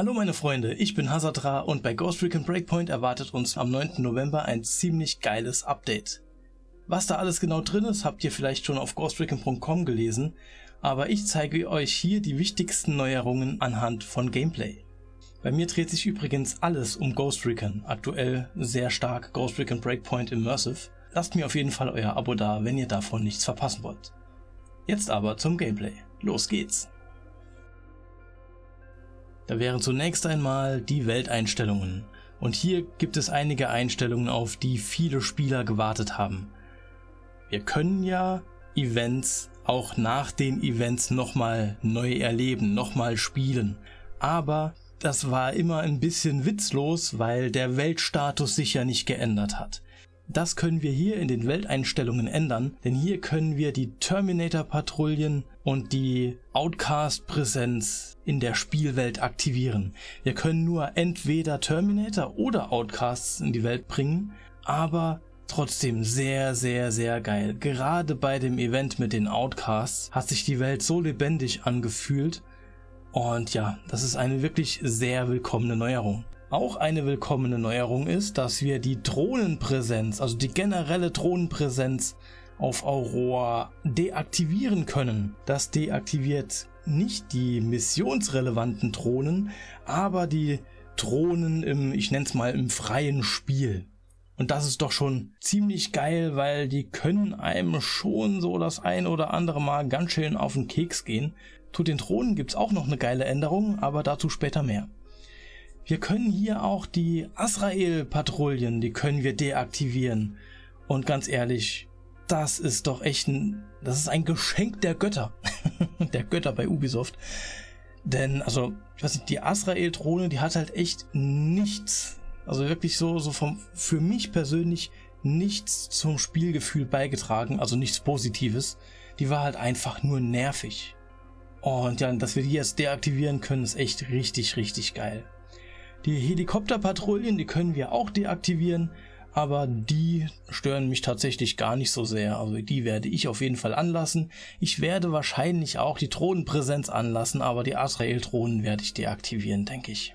Hallo meine Freunde, ich bin Hazardra und bei Ghost Recon Breakpoint erwartet uns am 9. November ein ziemlich geiles Update. Was da alles genau drin ist, habt ihr vielleicht schon auf ghostrecon.com gelesen, aber ich zeige euch hier die wichtigsten Neuerungen anhand von Gameplay. Bei mir dreht sich übrigens alles um Ghost Recon, aktuell sehr stark Ghost Recon Breakpoint Immersive. Lasst mir auf jeden Fall euer Abo da, wenn ihr davon nichts verpassen wollt. Jetzt aber zum Gameplay. Los geht's! Da wären zunächst einmal die Welteinstellungen. Und hier gibt es einige Einstellungen, auf die viele Spieler gewartet haben. Wir können ja Events auch nach den Events nochmal neu erleben, nochmal spielen. Aber das war immer ein bisschen witzlos, weil der Weltstatus sich ja nicht geändert hat. Das können wir hier in den Welteinstellungen ändern, denn hier können wir die Terminator-Patrouillen und die Outcast-Präsenz in der Spielwelt aktivieren. Wir können nur entweder Terminator oder Outcasts in die Welt bringen, aber trotzdem sehr, sehr, sehr geil. Gerade bei dem Event mit den Outcasts hat sich die Welt so lebendig angefühlt und ja, das ist eine wirklich sehr willkommene Neuerung. Auch eine willkommene Neuerung ist, dass wir die Drohnenpräsenz, also die generelle Drohnenpräsenz auf Aurora deaktivieren können. Das deaktiviert nicht die missionsrelevanten Drohnen, aber die Drohnen im, ich nenne es mal, im freien Spiel. Und das ist doch schon ziemlich geil, weil die können einem schon so das ein oder andere Mal ganz schön auf den Keks gehen. Zu den Drohnen gibt es auch noch eine geile Änderung, aber dazu später mehr. Wir können hier auch die Azrael-Patrouillen, die können wir deaktivieren. Und ganz ehrlich, das ist doch echt ein, das ist ein Geschenk der Götter. der Götter bei Ubisoft. Denn, also, ich weiß nicht, die Azrael-Drohne, die hat halt echt nichts, also wirklich so, so vom, für mich persönlich nichts zum Spielgefühl beigetragen, also nichts Positives. Die war halt einfach nur nervig. Und ja, dass wir die jetzt deaktivieren können, ist echt richtig, richtig geil. Die Helikopterpatrouillen, die können wir auch deaktivieren, aber die stören mich tatsächlich gar nicht so sehr. Also die werde ich auf jeden Fall anlassen. Ich werde wahrscheinlich auch die Drohnenpräsenz anlassen, aber die Azrael-Drohnen werde ich deaktivieren, denke ich.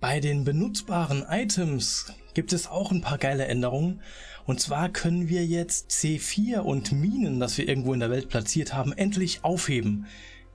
Bei den benutzbaren Items gibt es auch ein paar geile Änderungen. Und zwar können wir jetzt C4 und Minen, das wir irgendwo in der Welt platziert haben, endlich aufheben.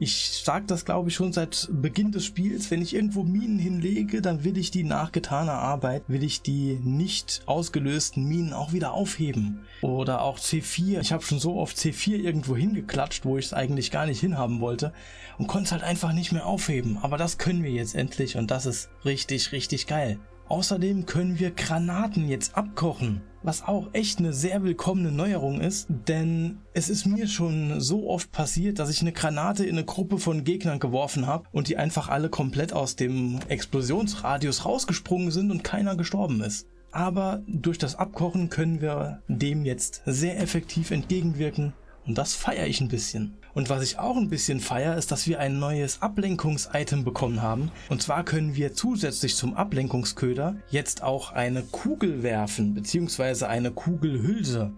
Ich sage das glaube ich schon seit Beginn des Spiels, wenn ich irgendwo Minen hinlege, dann will ich die nach getaner Arbeit, will ich die nicht ausgelösten Minen auch wieder aufheben. Oder auch C4. Ich habe schon so oft C4 irgendwo hingeklatscht, wo ich es eigentlich gar nicht hinhaben wollte und konnte es halt einfach nicht mehr aufheben. Aber das können wir jetzt endlich und das ist richtig, richtig geil. Außerdem können wir Granaten jetzt abkochen, was auch echt eine sehr willkommene Neuerung ist, denn es ist mir schon so oft passiert, dass ich eine Granate in eine Gruppe von Gegnern geworfen habe und die einfach alle komplett aus dem Explosionsradius rausgesprungen sind und keiner gestorben ist. Aber durch das Abkochen können wir dem jetzt sehr effektiv entgegenwirken und das feiere ich ein bisschen. Und was ich auch ein bisschen feiere, ist, dass wir ein neues Ablenkungs-Item bekommen haben. Und zwar können wir zusätzlich zum Ablenkungsköder jetzt auch eine Kugel werfen, beziehungsweise eine Kugelhülse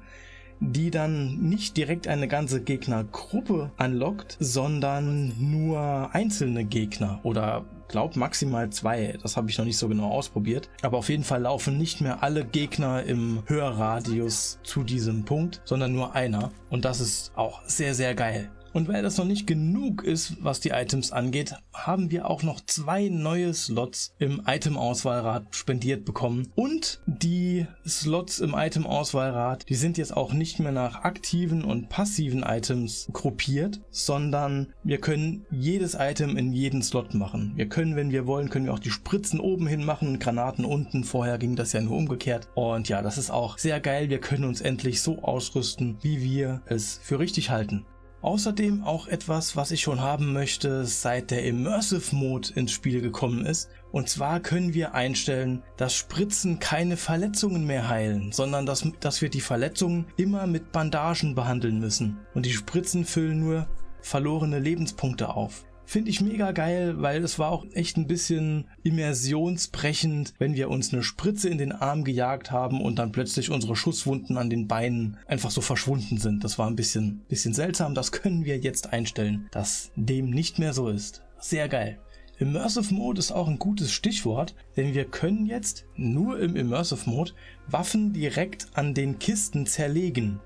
die dann nicht direkt eine ganze Gegnergruppe anlockt, sondern nur einzelne Gegner oder glaub maximal zwei. Das habe ich noch nicht so genau ausprobiert. Aber auf jeden Fall laufen nicht mehr alle Gegner im Hörradius zu diesem Punkt, sondern nur einer. Und das ist auch sehr, sehr geil. Und weil das noch nicht genug ist, was die Items angeht, haben wir auch noch zwei neue Slots im Item-Auswahlrad spendiert bekommen. Und die Slots im Item-Auswahlrad, die sind jetzt auch nicht mehr nach aktiven und passiven Items gruppiert, sondern wir können jedes Item in jeden Slot machen. Wir können, wenn wir wollen, können wir auch die Spritzen oben hin machen, Granaten unten. Vorher ging das ja nur umgekehrt. Und ja, das ist auch sehr geil. Wir können uns endlich so ausrüsten, wie wir es für richtig halten. Außerdem auch etwas, was ich schon haben möchte, seit der Immersive Mode ins Spiel gekommen ist. Und zwar können wir einstellen, dass Spritzen keine Verletzungen mehr heilen, sondern dass, dass wir die Verletzungen immer mit Bandagen behandeln müssen. Und die Spritzen füllen nur verlorene Lebenspunkte auf. Finde ich mega geil, weil es war auch echt ein bisschen immersionsbrechend, wenn wir uns eine Spritze in den Arm gejagt haben und dann plötzlich unsere Schusswunden an den Beinen einfach so verschwunden sind. Das war ein bisschen, bisschen seltsam. Das können wir jetzt einstellen, dass dem nicht mehr so ist. Sehr geil. Immersive Mode ist auch ein gutes Stichwort, denn wir können jetzt nur im Immersive Mode Waffen direkt an den Kisten zerlegen.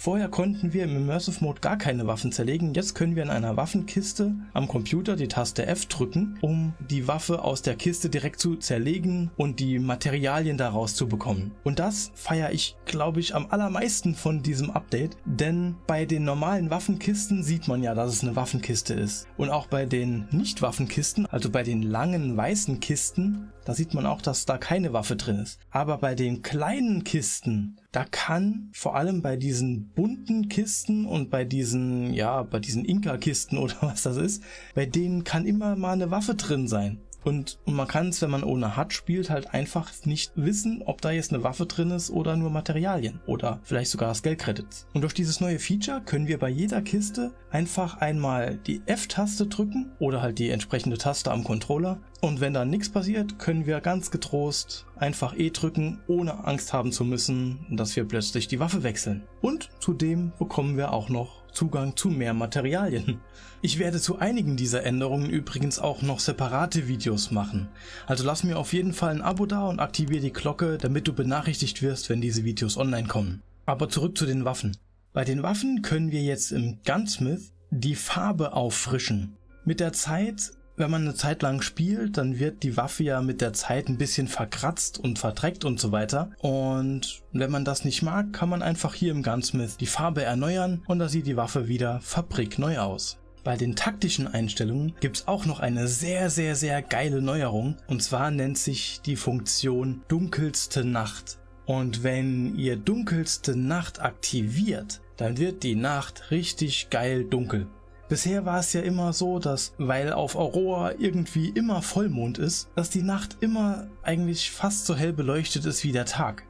Vorher konnten wir im Immersive Mode gar keine Waffen zerlegen. Jetzt können wir in einer Waffenkiste am Computer die Taste F drücken, um die Waffe aus der Kiste direkt zu zerlegen und die Materialien daraus zu bekommen. Und das feiere ich, glaube ich, am allermeisten von diesem Update, denn bei den normalen Waffenkisten sieht man ja, dass es eine Waffenkiste ist. Und auch bei den Nicht-Waffenkisten, also bei den langen weißen Kisten, da sieht man auch, dass da keine Waffe drin ist. Aber bei den kleinen Kisten, da kann vor allem bei diesen bunten Kisten und bei diesen, ja, bei diesen Inka-Kisten oder was das ist, bei denen kann immer mal eine Waffe drin sein. Und, und man kann es, wenn man ohne HUD spielt, halt einfach nicht wissen, ob da jetzt eine Waffe drin ist oder nur Materialien oder vielleicht sogar Skill-Credits. Und durch dieses neue Feature können wir bei jeder Kiste einfach einmal die F-Taste drücken oder halt die entsprechende Taste am Controller. Und wenn da nichts passiert, können wir ganz getrost einfach E drücken, ohne Angst haben zu müssen, dass wir plötzlich die Waffe wechseln. Und zudem bekommen wir auch noch Zugang zu mehr Materialien. Ich werde zu einigen dieser Änderungen übrigens auch noch separate Videos machen. Also lass mir auf jeden Fall ein Abo da und aktiviere die Glocke, damit du benachrichtigt wirst, wenn diese Videos online kommen. Aber zurück zu den Waffen. Bei den Waffen können wir jetzt im Gunsmith die Farbe auffrischen. Mit der Zeit wenn man eine Zeit lang spielt, dann wird die Waffe ja mit der Zeit ein bisschen verkratzt und verdreckt und so weiter. Und wenn man das nicht mag, kann man einfach hier im Gunsmith die Farbe erneuern und da sieht die Waffe wieder fabrikneu aus. Bei den taktischen Einstellungen gibt es auch noch eine sehr, sehr, sehr geile Neuerung. Und zwar nennt sich die Funktion dunkelste Nacht. Und wenn ihr dunkelste Nacht aktiviert, dann wird die Nacht richtig geil dunkel. Bisher war es ja immer so, dass, weil auf Aurora irgendwie immer Vollmond ist, dass die Nacht immer eigentlich fast so hell beleuchtet ist wie der Tag.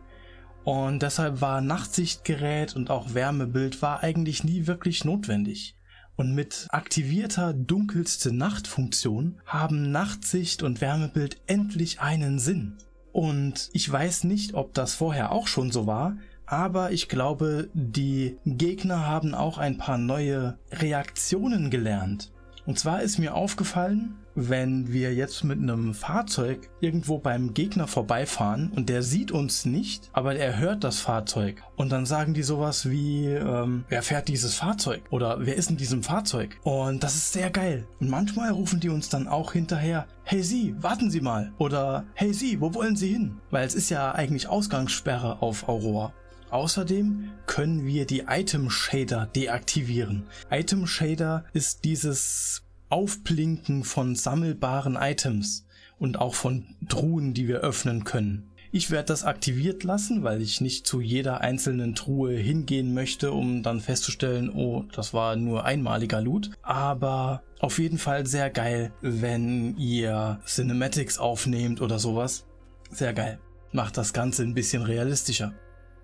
Und deshalb war Nachtsichtgerät und auch Wärmebild war eigentlich nie wirklich notwendig. Und mit aktivierter dunkelste Nachtfunktion haben Nachtsicht und Wärmebild endlich einen Sinn. Und ich weiß nicht, ob das vorher auch schon so war, aber ich glaube, die Gegner haben auch ein paar neue Reaktionen gelernt. Und zwar ist mir aufgefallen, wenn wir jetzt mit einem Fahrzeug irgendwo beim Gegner vorbeifahren und der sieht uns nicht, aber er hört das Fahrzeug. Und dann sagen die sowas wie, ähm, wer fährt dieses Fahrzeug? Oder wer ist in diesem Fahrzeug? Und das ist sehr geil. Und manchmal rufen die uns dann auch hinterher, hey Sie, warten Sie mal. Oder hey Sie, wo wollen Sie hin? Weil es ist ja eigentlich Ausgangssperre auf Aurora. Außerdem können wir die Item Shader deaktivieren. Item Shader ist dieses Aufblinken von sammelbaren Items und auch von Truhen, die wir öffnen können. Ich werde das aktiviert lassen, weil ich nicht zu jeder einzelnen Truhe hingehen möchte, um dann festzustellen, oh, das war nur einmaliger Loot. Aber auf jeden Fall sehr geil, wenn ihr Cinematics aufnehmt oder sowas. Sehr geil. Macht das Ganze ein bisschen realistischer.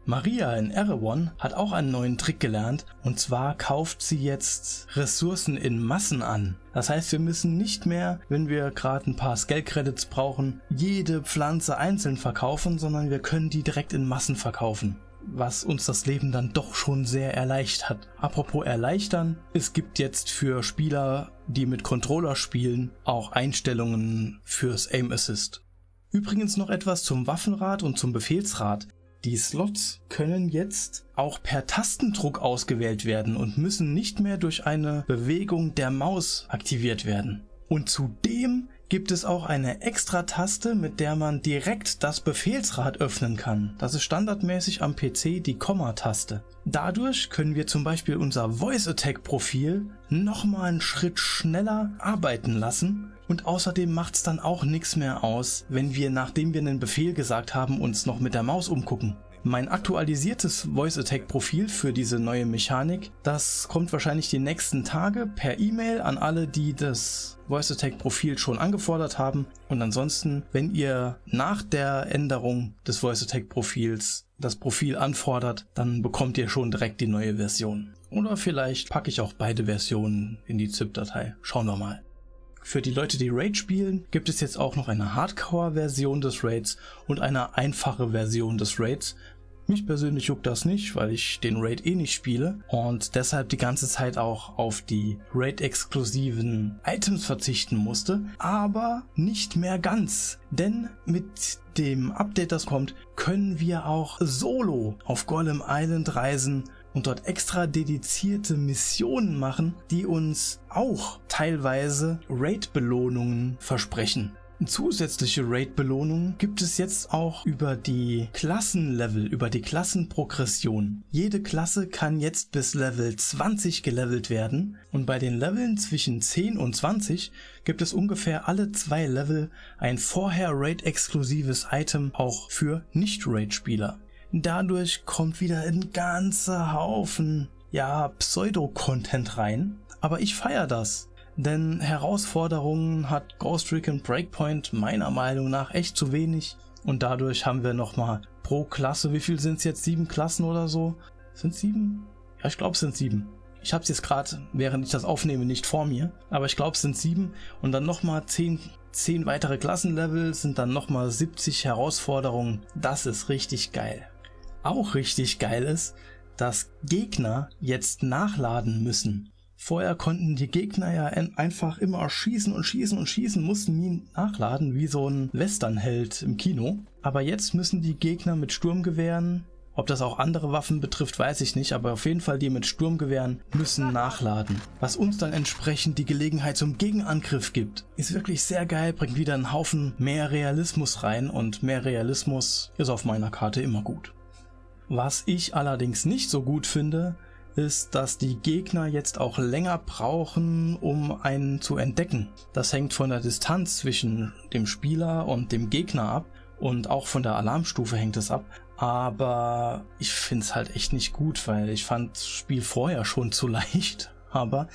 Maria in Erewhon hat auch einen neuen Trick gelernt und zwar kauft sie jetzt Ressourcen in Massen an. Das heißt, wir müssen nicht mehr, wenn wir gerade ein paar Scale-Credits brauchen, jede Pflanze einzeln verkaufen, sondern wir können die direkt in Massen verkaufen was uns das Leben dann doch schon sehr erleichtert. Apropos erleichtern, es gibt jetzt für Spieler, die mit Controller spielen, auch Einstellungen fürs Aim Assist. Übrigens noch etwas zum Waffenrad und zum Befehlsrad. Die Slots können jetzt auch per Tastendruck ausgewählt werden und müssen nicht mehr durch eine Bewegung der Maus aktiviert werden. Und zudem gibt es auch eine extra Taste, mit der man direkt das Befehlsrad öffnen kann. Das ist standardmäßig am PC die Komma-Taste. Dadurch können wir zum Beispiel unser Voice Attack Profil nochmal einen Schritt schneller arbeiten lassen und außerdem macht es dann auch nichts mehr aus, wenn wir, nachdem wir einen Befehl gesagt haben, uns noch mit der Maus umgucken. Mein aktualisiertes Voice Attack Profil für diese neue Mechanik, das kommt wahrscheinlich die nächsten Tage per E-Mail an alle, die das Voice Attack Profil schon angefordert haben. Und ansonsten, wenn ihr nach der Änderung des Voice Attack Profils das Profil anfordert, dann bekommt ihr schon direkt die neue Version. Oder vielleicht packe ich auch beide Versionen in die ZIP-Datei. Schauen wir mal. Für die Leute, die Raid spielen, gibt es jetzt auch noch eine Hardcore-Version des Raids und eine einfache Version des Raids. Mich persönlich juckt das nicht, weil ich den Raid eh nicht spiele und deshalb die ganze Zeit auch auf die Raid-exklusiven Items verzichten musste, aber nicht mehr ganz, denn mit dem Update, das kommt, können wir auch solo auf Golem Island reisen und dort extra dedizierte Missionen machen, die uns auch teilweise Raid-Belohnungen versprechen. Zusätzliche Raid-Belohnungen gibt es jetzt auch über die Klassenlevel, über die Klassenprogression. Jede Klasse kann jetzt bis Level 20 gelevelt werden und bei den Leveln zwischen 10 und 20 gibt es ungefähr alle zwei Level ein vorher Raid-exklusives Item auch für Nicht-Raid-Spieler. Dadurch kommt wieder ein ganzer Haufen, ja, Pseudo-Content rein. Aber ich feiere das. Denn Herausforderungen hat Ghost Recon Breakpoint meiner Meinung nach echt zu wenig. Und dadurch haben wir nochmal pro Klasse, wie viel sind es jetzt? Sieben Klassen oder so? Sind sieben? Ja, ich glaube es sind sieben. Ich habe es jetzt gerade, während ich das aufnehme, nicht vor mir. Aber ich glaube es sind sieben. Und dann nochmal zehn, zehn weitere Klassenlevel sind dann nochmal 70 Herausforderungen. Das ist richtig geil auch richtig geil ist, dass Gegner jetzt nachladen müssen. Vorher konnten die Gegner ja einfach immer schießen und schießen und schießen, mussten nie nachladen, wie so ein Westernheld im Kino. Aber jetzt müssen die Gegner mit Sturmgewehren, ob das auch andere Waffen betrifft, weiß ich nicht, aber auf jeden Fall die mit Sturmgewehren müssen nachladen. Was uns dann entsprechend die Gelegenheit zum Gegenangriff gibt. Ist wirklich sehr geil, bringt wieder einen Haufen mehr Realismus rein und mehr Realismus ist auf meiner Karte immer gut. Was ich allerdings nicht so gut finde, ist, dass die Gegner jetzt auch länger brauchen, um einen zu entdecken. Das hängt von der Distanz zwischen dem Spieler und dem Gegner ab und auch von der Alarmstufe hängt es ab. Aber ich finde es halt echt nicht gut, weil ich fand das Spiel vorher schon zu leicht. Aber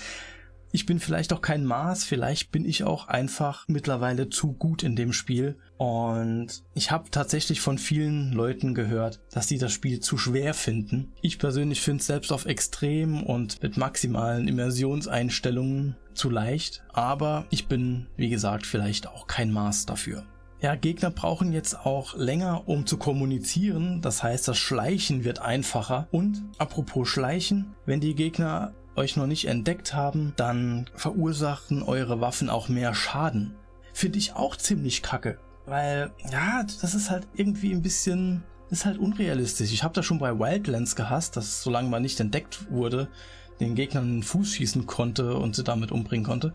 ich bin vielleicht auch kein Maß, vielleicht bin ich auch einfach mittlerweile zu gut in dem Spiel. Und ich habe tatsächlich von vielen Leuten gehört, dass sie das Spiel zu schwer finden. Ich persönlich finde es selbst auf extrem und mit maximalen Immersionseinstellungen zu leicht. Aber ich bin, wie gesagt, vielleicht auch kein Maß dafür. Ja, Gegner brauchen jetzt auch länger, um zu kommunizieren. Das heißt, das Schleichen wird einfacher. Und apropos Schleichen, wenn die Gegner euch noch nicht entdeckt haben, dann verursachen eure Waffen auch mehr Schaden. Finde ich auch ziemlich kacke. Weil, ja, das ist halt irgendwie ein bisschen, ist halt unrealistisch. Ich habe das schon bei Wildlands gehasst, dass solange man nicht entdeckt wurde, den Gegnern in den Fuß schießen konnte und sie damit umbringen konnte.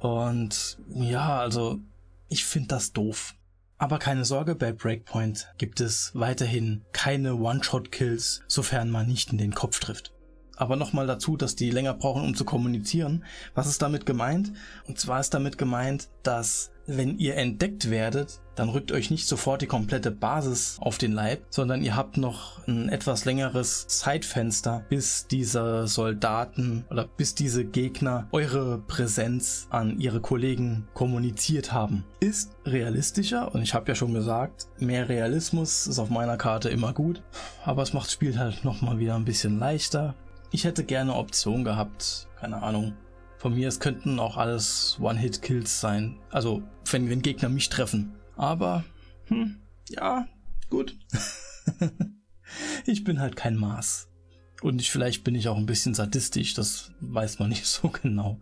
Und ja, also ich finde das doof. Aber keine Sorge, bei Breakpoint gibt es weiterhin keine One-Shot-Kills, sofern man nicht in den Kopf trifft aber nochmal dazu, dass die länger brauchen, um zu kommunizieren. Was ist damit gemeint? Und zwar ist damit gemeint, dass wenn ihr entdeckt werdet, dann rückt euch nicht sofort die komplette Basis auf den Leib, sondern ihr habt noch ein etwas längeres Zeitfenster, bis diese Soldaten oder bis diese Gegner eure Präsenz an ihre Kollegen kommuniziert haben. Ist realistischer und ich habe ja schon gesagt, mehr Realismus ist auf meiner Karte immer gut, aber es macht das Spiel halt nochmal wieder ein bisschen leichter. Ich hätte gerne Option gehabt, keine Ahnung. Von mir, es könnten auch alles One-Hit-Kills sein. Also, wenn, wenn Gegner mich treffen. Aber, hm, ja, gut. ich bin halt kein Maß. Und ich, vielleicht bin ich auch ein bisschen sadistisch, das weiß man nicht so genau.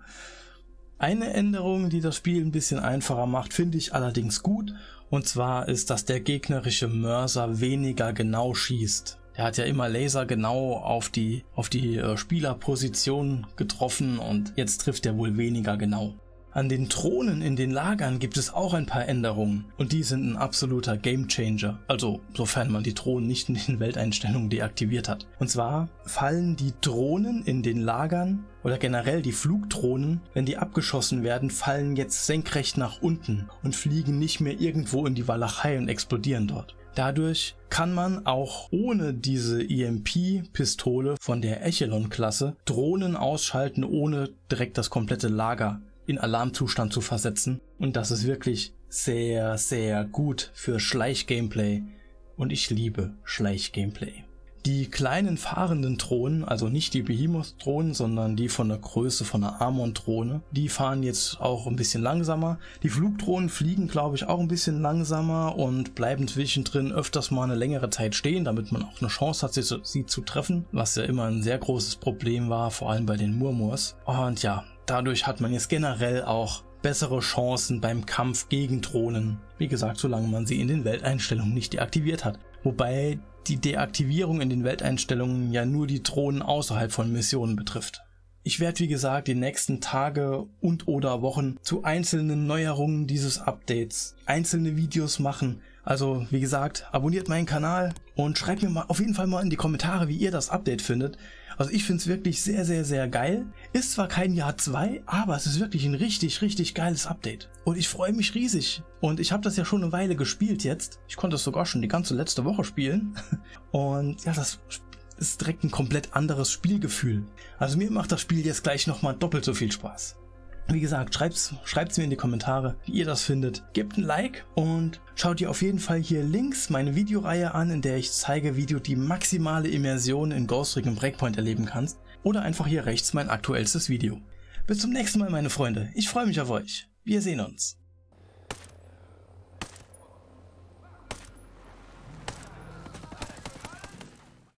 Eine Änderung, die das Spiel ein bisschen einfacher macht, finde ich allerdings gut. Und zwar ist, dass der gegnerische Mörser weniger genau schießt. Der hat ja immer Laser genau auf die, auf die äh, Spielerposition getroffen und jetzt trifft er wohl weniger genau. An den Thronen in den Lagern gibt es auch ein paar Änderungen und die sind ein absoluter Gamechanger. Also sofern man die Drohnen nicht in den Welteinstellungen deaktiviert hat. Und zwar fallen die Drohnen in den Lagern oder generell die Flugdrohnen, wenn die abgeschossen werden, fallen jetzt senkrecht nach unten und fliegen nicht mehr irgendwo in die Walachei und explodieren dort. Dadurch kann man auch ohne diese EMP-Pistole von der Echelon-Klasse Drohnen ausschalten, ohne direkt das komplette Lager in Alarmzustand zu versetzen. Und das ist wirklich sehr, sehr gut für Schleich-Gameplay. Und ich liebe Schleich-Gameplay. Die kleinen fahrenden Drohnen, also nicht die Behemoth-Drohnen, sondern die von der Größe von der Amon-Drohne, die fahren jetzt auch ein bisschen langsamer. Die Flugdrohnen fliegen, glaube ich, auch ein bisschen langsamer und bleiben zwischendrin öfters mal eine längere Zeit stehen, damit man auch eine Chance hat, sie, sie zu treffen, was ja immer ein sehr großes Problem war, vor allem bei den Murmurs. Und ja, dadurch hat man jetzt generell auch bessere Chancen beim Kampf gegen Drohnen. Wie gesagt, solange man sie in den Welteinstellungen nicht deaktiviert hat. Wobei die Deaktivierung in den Welteinstellungen ja nur die Drohnen außerhalb von Missionen betrifft. Ich werde wie gesagt die nächsten Tage und oder Wochen zu einzelnen Neuerungen dieses Updates einzelne Videos machen. Also wie gesagt, abonniert meinen Kanal und schreibt mir mal auf jeden Fall mal in die Kommentare, wie ihr das Update findet. Also ich finde es wirklich sehr, sehr, sehr geil. Ist zwar kein Jahr 2, aber es ist wirklich ein richtig, richtig geiles Update. Und ich freue mich riesig. Und ich habe das ja schon eine Weile gespielt jetzt. Ich konnte es sogar schon die ganze letzte Woche spielen. Und ja, das ist direkt ein komplett anderes Spielgefühl. Also mir macht das Spiel jetzt gleich nochmal doppelt so viel Spaß. Wie gesagt, schreibt's, schreibt's mir in die Kommentare, wie ihr das findet. Gebt ein Like und schaut ihr auf jeden Fall hier links meine Videoreihe an, in der ich zeige, wie du die maximale Immersion in Ghost Recon Breakpoint erleben kannst. Oder einfach hier rechts mein aktuellstes Video. Bis zum nächsten Mal, meine Freunde. Ich freue mich auf euch. Wir sehen uns.